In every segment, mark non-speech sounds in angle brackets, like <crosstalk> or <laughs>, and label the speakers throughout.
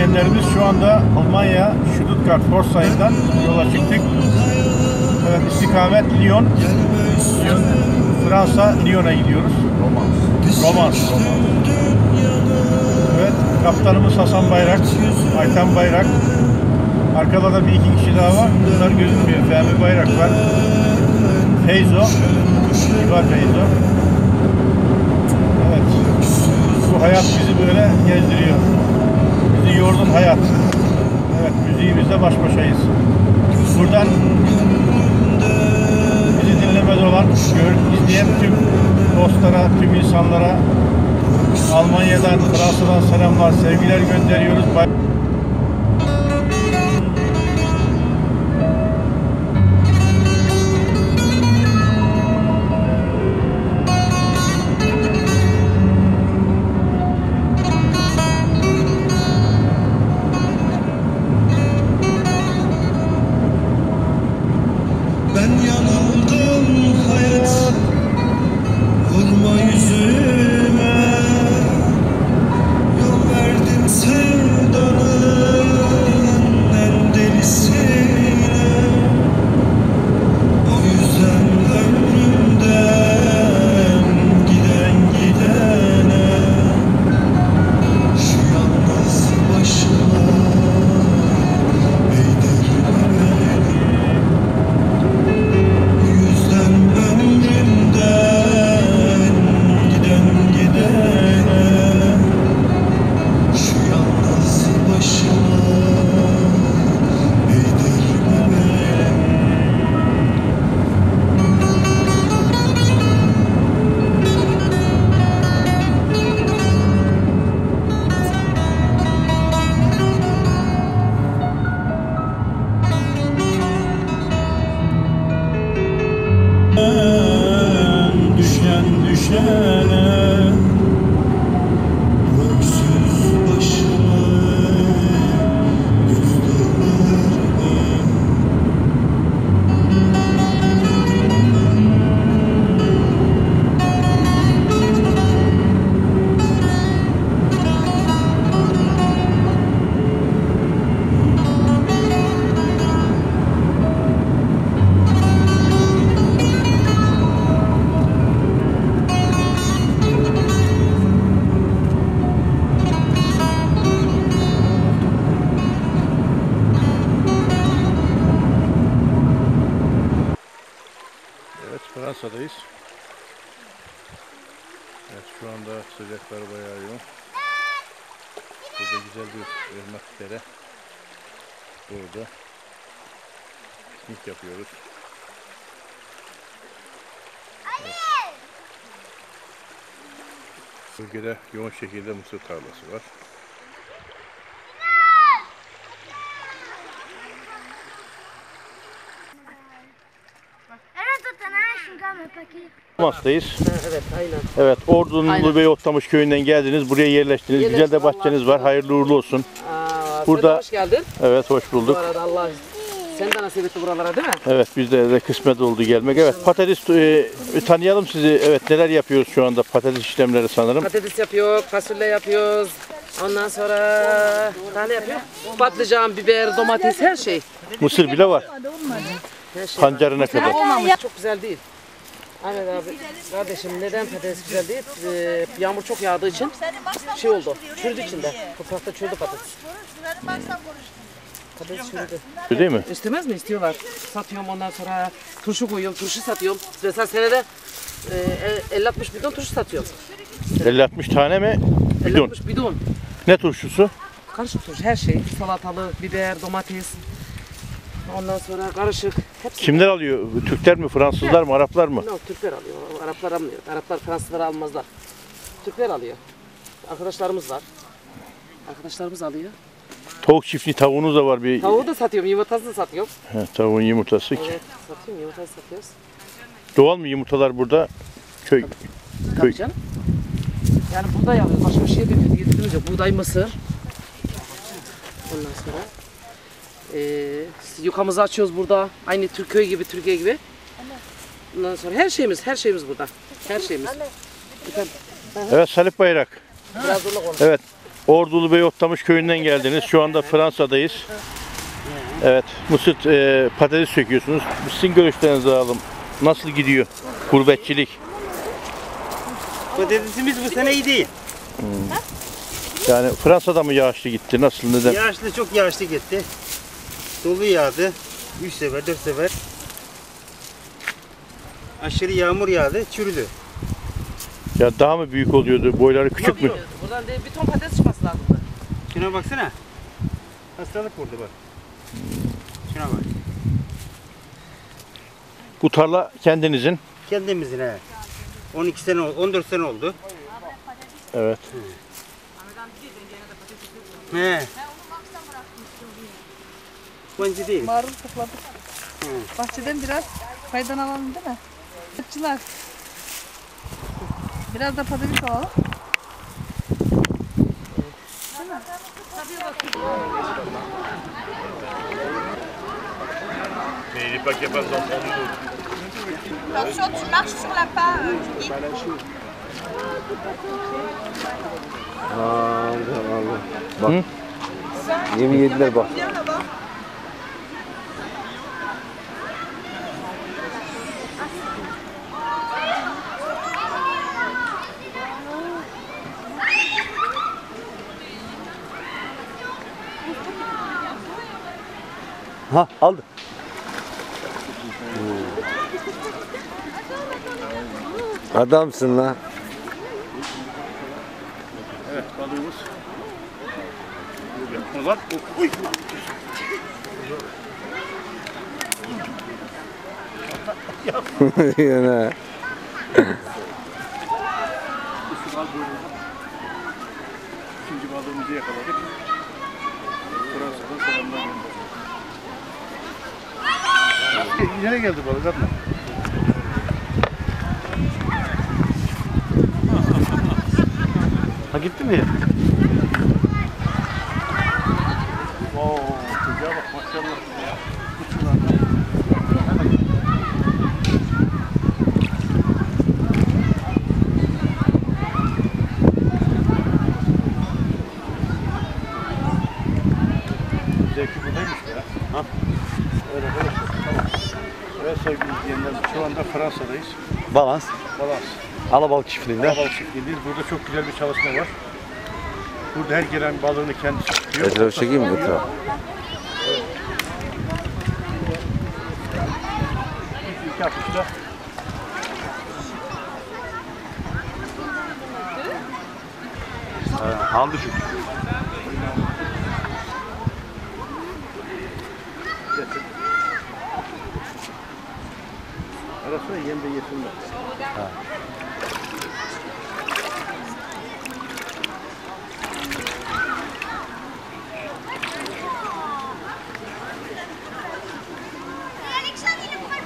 Speaker 1: izleyenlerimiz şu anda Almanya Stuttgart Forsay'dan yola çıktık. Evet istikamet Lyon. Lyon Fransa Lyon'a gidiyoruz. Romans. Romans. Evet kaptanımız Hasan Bayrak, Aytan Bayrak. Arkada da bir iki kişi daha var. Bunlar gözükmüyor. Fehmi Bayrak var. Feyzo. İbar Feyzo. Evet. Bu hayat bizi böyle gezdiriyor. Bizi yordun hayat. Evet müziğimizle baş başayız. Buradan bizi dinlemede olan, gör, izleyen tüm dostlara, tüm insanlara Almanya'dan, Fransa'dan selamlar, sevgiler gönderiyoruz. Evet Fransa'dayız. Evet şu anda sıcaklar bayağı yoğun. Burada güzel bir ırmak dere. Burada piknik yapıyoruz. Evet. Bölgede yoğun şekilde mısır tarlası var. Romans'tayız.
Speaker 2: Evet aynen.
Speaker 1: Evet Ordu'nun. Lübey Otlamış köyünden geldiniz. Buraya yerleştiniz. Güzel de bahçeniz var. Hayırlı uğurlu olsun.
Speaker 2: Aa,
Speaker 1: Burada-
Speaker 2: hoş geldin.
Speaker 1: Evet hoş
Speaker 2: Bu
Speaker 1: bulduk.
Speaker 2: arada Allah sen de nasip etti buralara değil mi?
Speaker 1: Evet bizde de kısmet oldu gelmek. Evet patates e, tanıyalım sizi. Evet neler yapıyoruz şu anda patates işlemleri sanırım.
Speaker 2: Patates yapıyor, fasulye yapıyoruz. Ondan sonra daha ne yapıyor? Patlıcan, biber, domates her şey.
Speaker 1: Mısır bile var.
Speaker 2: Her şey.
Speaker 1: Pancarına kadar.
Speaker 2: Olmamış çok güzel değil. Ahmet abi, kardeşim neden patates güzel değil? Ee, yağmur çok yağdığı için şey oldu, çürüdü içinde. Toprakta çürüdü patates. Patates çürüdü.
Speaker 1: Değil mi?
Speaker 2: İstemez mi? İstiyorlar. Satıyorum ondan sonra turşu koyuyorum, turşu satıyorum. Mesela senede e, 50-60 bidon turşu satıyorum.
Speaker 1: 50-60 tane mi? Bidon.
Speaker 2: 50-60 bidon.
Speaker 1: Ne turşusu?
Speaker 2: Karışık turşu, her şey. Salatalık, biber, domates. Ondan sonra karışık. Hepsi.
Speaker 1: Kimler alıyor? Türkler mi, Fransızlar mı, Araplar mı?
Speaker 2: Yok, Türkler alıyor. Araplar almıyor. Araplar Fransızları almazlar. Türkler alıyor. Arkadaşlarımız var. Arkadaşlarımız alıyor.
Speaker 1: Tavuk çiftliği tavuğunuz da var bir.
Speaker 2: Tavuğu da satıyorum, yumurtasını satıyorum.
Speaker 1: He, tavuğun yumurtası.
Speaker 2: Evet, satıyorum, yumurtasını satıyoruz.
Speaker 1: Doğal mı yumurtalar burada? Köy.
Speaker 2: Tabii
Speaker 1: Köy.
Speaker 2: canım. Yani buğday alıyoruz. Başka bir şey demiyoruz. Getirdiğimiz yok. Buğday, mısır. Ondan sonra eee yukamızı açıyoruz burada. Aynı Türkiye gibi, Türkiye gibi. Ondan sonra her şeyimiz, her şeyimiz burada. Her şeyimiz. Efendim,
Speaker 1: Evet Salih Bayrak.
Speaker 2: biraz zorluk olmuş.
Speaker 1: Evet. Ordulu Beyotlamış köyünden geldiniz. Şu anda Fransa'dayız. Evet, mısır e, patates söküyorsunuz. Sizin görüşlerinizi alalım. Nasıl gidiyor gurbetçilik?
Speaker 3: Patatesimiz bu sene iyi değil.
Speaker 1: Yani Fransa'da mı yağışlı gitti? Nasıl, neden?
Speaker 3: Yağışlı çok yağışlı gitti. Dolu yağdı. 3 sefer 4 sefer. Aşırı yağmur yağdı. Çürüdü.
Speaker 1: Ya daha mı büyük oluyordu? Boyları küçük mü?
Speaker 2: Buradan değil, bir ton patates çıkması lazımdı.
Speaker 3: Şuna baksana. Hastalık vurdu bak. Şuna bak.
Speaker 1: Bu tarla kendinizin.
Speaker 3: Kendimizin he. 12 sene oldu, 14 sene oldu.
Speaker 1: Evet.
Speaker 3: He. Yabancı değil.
Speaker 4: Marul topladık. Bahçeden biraz faydalanalım değil mi? Satçılar. Biraz da patates alalım.
Speaker 5: Attention, tu marches sur la pas, euh, Julie.
Speaker 6: Yemi yediler bak.
Speaker 5: Viens là-bas.
Speaker 6: Ha aldı. Adamsın lan.
Speaker 1: Evet, balığımız. Var. Uy. <laughs>
Speaker 6: Yana.
Speaker 1: İkinci balığımızı yakaladık. Fransa'dan selamlar gönderiyoruz. Nereye geldi balık atma?
Speaker 3: Ha gitti mi?
Speaker 1: Oo, çocuğa bak maşallah. Zevki buradaymış ya. Ha? Öyle böyle. Tamam. Evet sevgili izleyenler şu anda Fransa'dayız.
Speaker 6: Balans.
Speaker 1: Balans.
Speaker 6: Alabalık çiftliğinde.
Speaker 1: Balık çiftliğindeyiz. Burada çok güzel bir çalışma var. Burada her gelen balığını kendisi tutuyor.
Speaker 6: Etrafı çekeyim mi etrafı?
Speaker 1: İlk atışta
Speaker 6: Aldı çünkü.
Speaker 1: ara sıra yem de yesinler.
Speaker 5: Alexandre, il est pas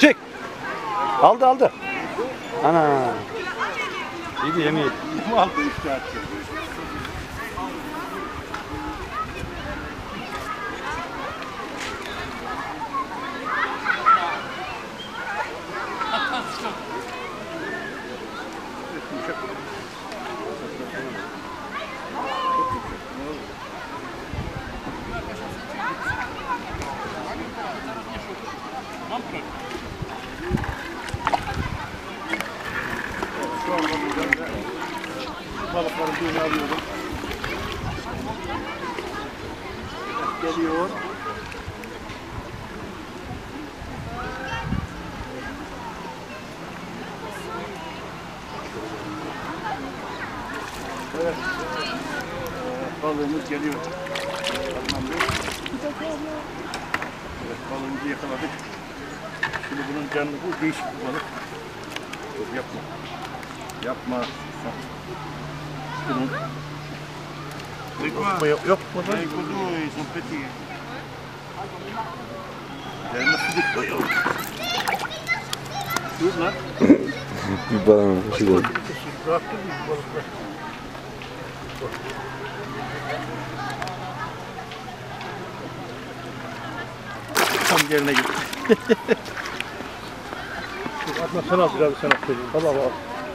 Speaker 6: Çek. Aldı aldı. Ana. İyi de yemeği.
Speaker 1: Bu altı üç saat. Şu anda buradan da balıkların birini alıyorum. Geliyor. Evet. Ee, balığımız geliyor. Bey. Evet balığımızı yakaladık. Şimdi bunun canlı bu değişik bir balık. Dur yapma. Yapma. Bunun Yok, yok, yok mu? Ben kudu, son petit. Gelme sucuk koyuyor. Dur lan.
Speaker 6: Bir balon. Şurada.
Speaker 1: Bıraktın mı bu balıklar? Tam yerine gitti. Dur Atma sen al biraz sen al. Tamam al.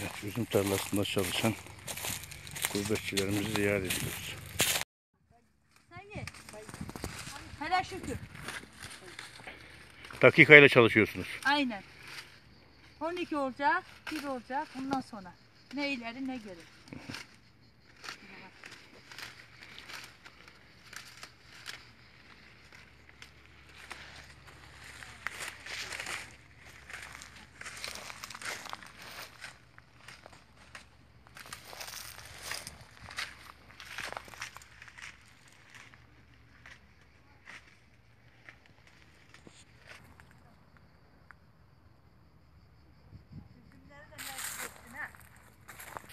Speaker 1: Evet, üzüm tarlasında çalışan gurbetçilerimizi ziyaret ediyoruz.
Speaker 5: Hele şükür.
Speaker 1: Dakikayla çalışıyorsunuz.
Speaker 5: Aynen. 12 olacak, 1 olacak bundan sonra. Ne ileri ne geri.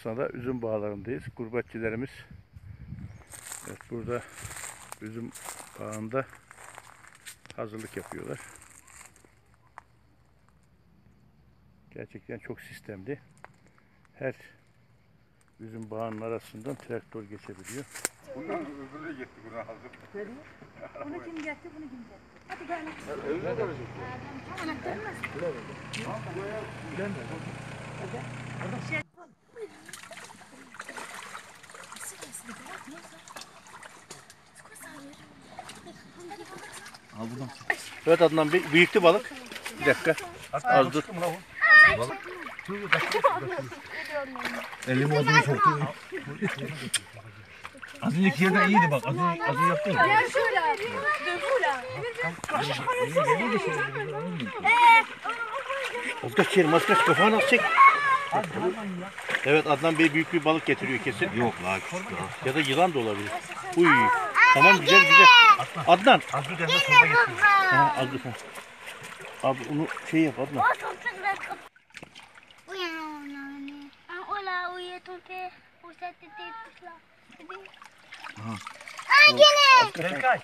Speaker 1: Sonra üzüm bağlarındayız. Gurbetçilerimiz evet, burada üzüm bağında hazırlık yapıyorlar. Gerçekten çok sistemli. Her üzüm bağının arasından traktör geçebiliyor.
Speaker 5: Bunu kim getti, bunu kim getti? Hadi gel.
Speaker 1: Evet Adnan Bey, büyüktü balık. Bir dakika. Az dur.
Speaker 7: Elimi ağzıma soktu. Az önceki yerden iyiydi bak. Az önce, az önce yaptın ya.
Speaker 1: Az kaç yerim, az kaç kafana çek. Evet Adnan Bey büyük bir balık getiriyor kesin.
Speaker 7: Yok la küçük la.
Speaker 1: Ya da yılan da olabilir. Uy. Tamam güzel güzel. Adnan.
Speaker 7: Az bir tane sonra getir.
Speaker 1: Ha, az dur. Abi onu şey yap Adnan.
Speaker 8: Oui, on a un... Un là où il est ton père, où ça t'était tout là. Ah, Guinée
Speaker 7: Berkay.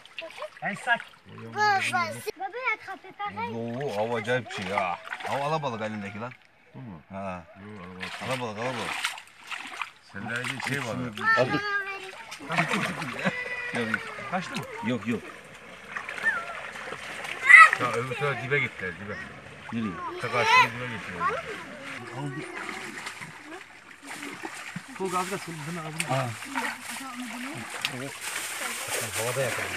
Speaker 7: En sak.
Speaker 8: Baba, il a attrapé pareil.
Speaker 7: Oo, av acayip bir şey ya. Av alabalık elindeki lan. Bu mu? Ha. Alabalık alabalık. Sende bir şey var. Kaçtı mı? Yok yok. Ya öbür tarafa dibe gittiler dibe. Nereye? Ta karşıya dibe gittiler. Tolga az da şunu bunu ağzına. Evet. Havada yakalım.